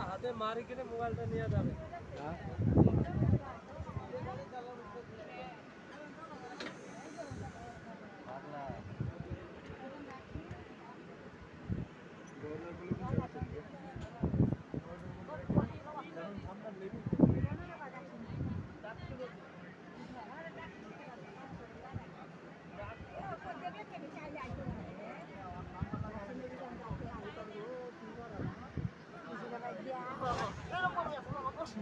হাতে মারি কিনে মোবাইলটা নিয়ে যাবে Thank. Yo no podía hacer una cosa.